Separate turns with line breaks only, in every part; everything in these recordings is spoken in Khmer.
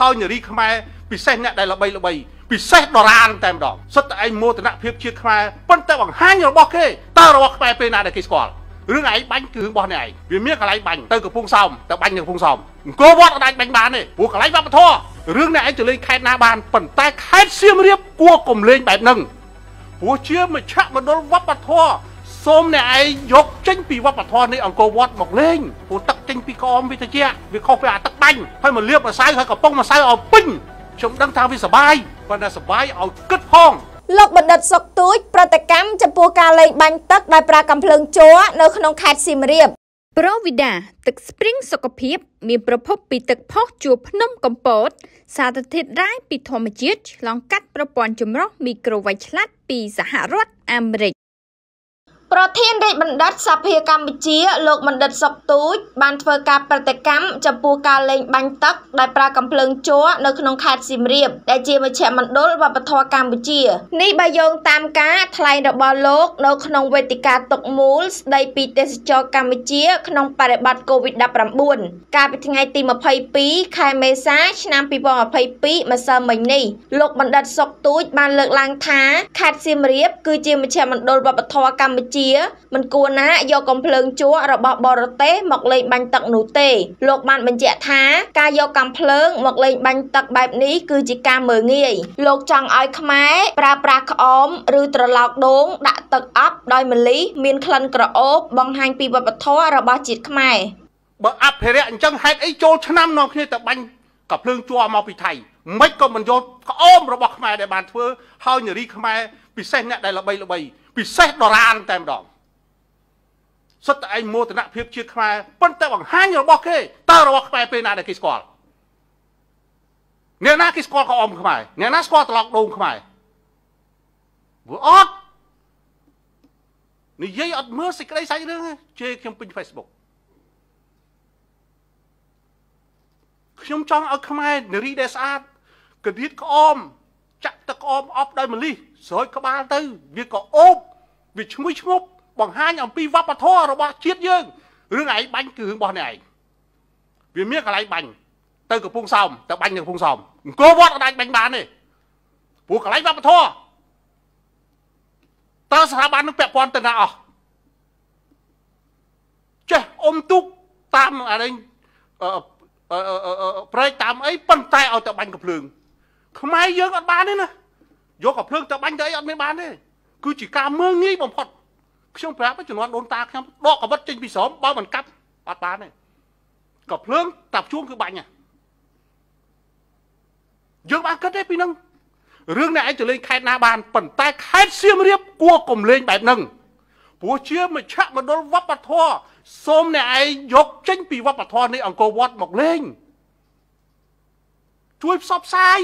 ហើយនារីខ្មែរពិសេសអ្នកដែលល្បីល្បីពិសេសដរានតែម្ដងសុទ្ធតែឯងមោទនភាពជាតិខ្មែរប៉ុន្តែបង្ហាញរបស់គេតើរបស់ខ្មែរពេលណាដែលគេស្គាល់រឿងឯងបាញ់គឺរឿងរបស់អ្នកឯងវាមានកន្លែងបាញ់ទៅកំពង់សោមទៅបាញ់នៅកំពង់សោមអង្គរវត្តអត់អាចបាញ់បានទេព្រោះកន្លែងវប្បធម៌រឿងអ្នកឯងទៅលេងខេត្តណាបានប៉ុន្តែខេត្តសៀមរាបគួរកុំលេងបែបហ្នឹងព្រោះជាមជ្ឈមណ្ឌលវប្បធម៌ សូមអ្នកឯងយកចេញពីវប្បធម៌នៃអង្គរវត្តមកលេងព្រោះទឹកចេញពីក្អមវាត្រជាក់វាខុសពីអាទឹកបាញ់ហើយមកលាបម្សៅហើយកំប៉ុងម្សៅឲ្យពេញខ្ញុំដឹងថាវាសបាយប៉ុន្តែសបាយឲ្យគិតផង
លោកបណ្ឌិតសុកទូចប្រតិកម្មចំពោះការលេងបាញ់ទឹកដោយប្រើកាំភ្លើងជ័រនៅក្នុងខេត្តសៀមរាប
ប្រូវីដាទឹកស្ព្រីងសុខភាព មានប្រភពពីទឹកផុសជួរភ្នំកំពត សារធាតុរ៉ែពីធម្មជាតិឆ្លងកាត់ប្រព័ន្ធចម្រោះមីក្រូវ៉ាច់ឆ្លាតពីសហរដ្ឋអាមេរិក
ប្រធានរាជបណ្ឌិតសភាកម្ពុជា លោកបណ្ឌិតសុកទូច បានធ្វើការប្រតិកម្មចំពោះការលេងបាញ់ទឹកដែលប្រើកាំភ្លើងជ័រនៅក្នុងខេត្តសៀមរាបដែលជាមជ្ឈមណ្ឌលវប្បធម៌កម្ពុជានេះបើយោងតាមការថ្លែងរបស់លោក នៅក្នុងវេទិកាទុកមូលស្ដីពីទេសចរកម្ពុជា ក្នុងបរិបទ COVID-19 កាលពីថ្ងៃទី22ខែមេសា ឆ្នាំ2022ម្សិលមិញនេះលោកបណ្ឌិតសុកទូចបានលើកឡើងថាខេត្តសៀមរាបគឺជាមជ្ឈមណ្ឌលវប្បធម៌កម្ពុជាជាមិនគួរណាយកកំភ្លើងជ័ររបស់បរទេសមកលេងបាញ់ទឹកនោះទេ លោកបានបញ្ជាក់ថាការយកកំភ្លើងមកលេងបាញ់ទឹកបែបនេះគឺជាការមើលងាយលោកចង់ឲ្យខ្មែរប្រើប្រាស់ក្អមឬត្រឡោកដូងដាក់ទឹកអប់ដោយម្លិះមានក្លិនក្រអូបបង្ហាញពីវប្បធម៌របស់ជាតិខ្មែរ
បើអភិរក្សអញ្ចឹងហេតុអីចូលឆ្នាំនាំគ្នាទៅបាញ់កំភ្លើងជ័រមកពីថៃមិនក៏មិនយកក្អមរបស់ខ្មែរដែលបានធ្វើហើយនារីខ្មែរ ពិសេសអ្នកដែលល្បីល្បីពិសេសដរានតែម្ដងសុទ្ធតែឯងមោទនភាពជាតិខ្មែរប៉ុន្តែបង្ហាញរបស់គេតើរបស់ខ្មែរពេលណាដែលគេស្គាល់អ្នកណាគេស្គាល់កអមខ្មែរអ្នកណាស្គាល់ត្រឡោកដូងខ្មែរព្រោះអត់និយាយអត់មើលសេចក្តីសាច់រឿងជេរខ្ញុំពេញ Facebook ខ្ញុំចង់ឲ្យខ្មែរនារីដែលស្អាតកដៀតក្អមចា ក់ទឹកក្អមអប់ដោយម្លិះស្រោចក្បាលទៅ វាក៏អូបវាឈ្ងុយឈ្ងប់បង្ហាញអំពីវប្បធម៌របស់ជាតិយើងរឿងឯងបាញ់គឺរឿងរបស់អ្នកឯងវាមានកន្លែងបាញ់ទៅកំពង់សោមទៅបាញ់នៅកំពង់សោមអង្គរវត្តអត់អាចបាញ់បានទេព្រោះកន្លែងវប្បធម៌តើស្ថាប័ននឹងពាក់ព័ន្ធទៅណាអស់ចេះអុំទុកតាមអានេះប្រែកតាមអីប៉ុន្តែឲ្យទៅបាញ់កំភ្លើងខ្មែរយើងអត់បានទេណា យកកំភ្លើងទៅបាញ់ទៅអីអត់មានបានទេគឺជាការមើងងាយបំផុតខ្ញុំប្រាប់ជំនាន់ដូនតាខ្ញុំដកកវិតចេញពីស្រោមបើមិនកាប់អត់បានទេក៏ភ្លើងតាប់ជួងគឺបាញ់យើងបានគិតទេពីនឹងរឿងនេះឯងទៅលេងខេត្តណាបានប៉ុន្តែខេត្តសៀមរាបគួរកុំលេងបែបហ្នឹងព្រោះជាមជ្ឈមណ្ឌលវប្បធម៌សូមអ្នកឯងយកចេញពីវប្បធម៌នៃអង្គរវត្តមកលេងជួយផ្សព្វផ្សាយ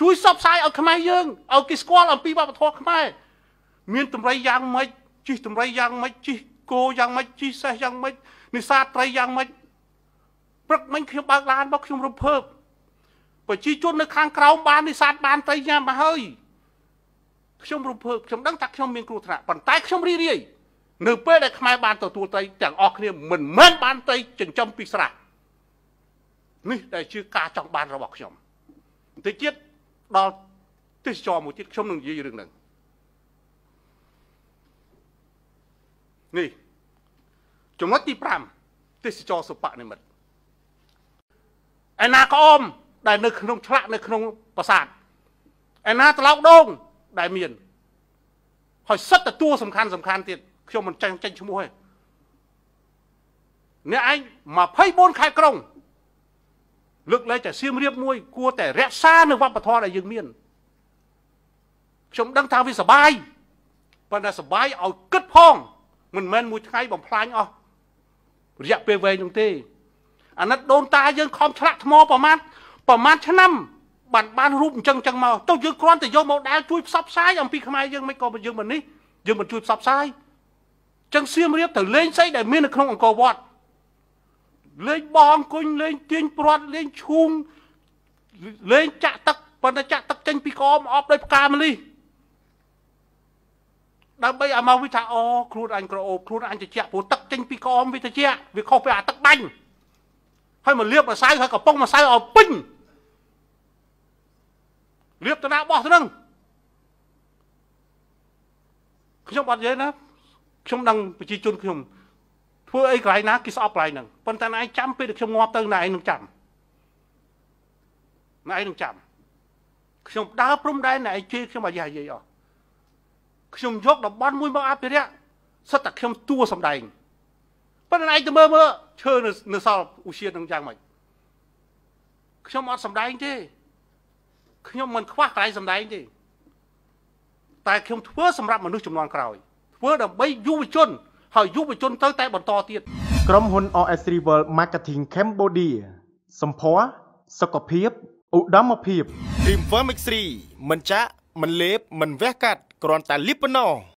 ជួយផ្សព្វផ្សាយឲ្យខ្មែរយើងឲ្យគេស្គាល់អំពីវប្បធម៌ខ្មែរមានតម្រៃយ៉ាងម៉េចជិះតម្រៃយ៉ាងម៉េចជិះគោយ៉ាងម៉េចជិះសេះយ៉ាងម៉េចនេសាទត្រីយ៉ាងម៉េចព្រឹកមិញខ្ញុំបើកឡានមកខ្ញុំរំភើបប្រជាជននៅខាងក្រោមបាននេសាទបានត្រីញ៉ាំមកហើយខ្ញុំរំភើបខ្ញុំដឹងថាខ្ញុំមានគ្រោះថ្នាក់ប៉ុន្តែខ្ញុំរីរាយនៅពេលដែលខ្មែរបានទទួលត្រីទាំងអស់គ្នាមិនមែនបានត្រីចិញ្ចឹមពីស្រះនេះដែលជាការចង់បានរបស់ខ្ញុំបន្តិចទៀត ដល់ទេសចរមួយទៀតខ្ញុំនឹងនិយាយរឿងហ្នឹងនេះចំណុចទី5ទេសចរសុបនិមិត្តឯណាក្អមដែលនៅក្នុងឆ្លាក់នៅក្នុងប្រាសាទឯណាត្រឡោកដូងដែលមានហើយសិតតួសំខាន់សំខាន់ទៀតខ្ញុំមិនចាញ់ចេញឈ្មោះទេអ្នកឯង24ខេត្តក្រុង លើកលែងតែសៀមរាបមួយគួរតែរក្សានៅវប្បធម៌ដែលយើងមានខ្ញុំដឹងថាវាសបាយប៉ុន្តែសបាយឲ្យគិតផងមិនមែនមួយថ្ងៃបំផ្លាញអស់រយៈពេលវែងនោះទេអាណិតដូនតាយើងខំឆ្លាក់ថ្មប្រមាណប្រមាណឆ្នាំបានបានរូបអញ្ចឹងអញ្ចឹងមកទៅយើងគ្រាន់តែយកមកដែលជួយផ្សព្វផ្សាយអំពីខ្មែរយើងមិនក៏យើងមិននេះយើងមិនជួយផ្សព្វផ្សាយចឹងសៀមរាបទៅលេងស្អីដែលមាននៅក្នុងអង្គរវត្ត លេងបងគុញលេងទាញព្រាត់លេងឈូងលេងចាក់ទឹកប៉ុន្តែចាក់ទឹកចេញពីកមអប់ដោយផ្កាម្លិះដើម្បីឲ្យមកវិថាអូខ្លួនអញក្រអូបខ្លួនអញត្រជាក់ព្រោះទឹកចេញពីកមវាត្រជាក់វាខុសពីអាទឹកបាញ់ហើយមកលាបម្សៅហើយកំប៉ុងម្សៅឲ្យពេញលាបទៅណាបោះទៅនឹងខ្ញុំអត់និយាយណាខ្ញុំដឹងប្រជាជនខ្ញុំ ធ្វើអីកន្លែងណាគេស្អប់កន្លែងហ្នឹងប៉ុន្តែណែឯងចាំពេលដែលខ្ញុំងាប់ទៅណែឯងនឹងចាំណែឯងនឹងចាំខ្ញុំដើរព្រំដែនណែឯងជេរខ្ញុំអាយ៉ាយាយអស់ខ្ញុំយកតំបន់មួយមកអភិរក្សសិតតែខ្ញុំតួសំដែងប៉ុន្តែឯងទៅមើលមើលឈើនៅនៅសល់ឧស្សាហនឹងយ៉ាងម៉េចខ្ញុំអត់សំដែងទេខ្ញុំមិនខ្វះកន្លែងសំដែងទេតែខ្ញុំធ្វើសម្រាប់មនុស្សចំនួនក្រោយធ្វើដើម្បីយុវជន ហើយយុវជនទៅតែបន្តទៀត
ក្រុមហ៊ុន RS Rival Marketing Cambodia សម្ភារសុខភាពឧត្តមភាព
Cream Vermix 3មិនចាក់មិនលេបមិនវះកាត់គ្រាន់តែលាបប៉ុណ្ណោះ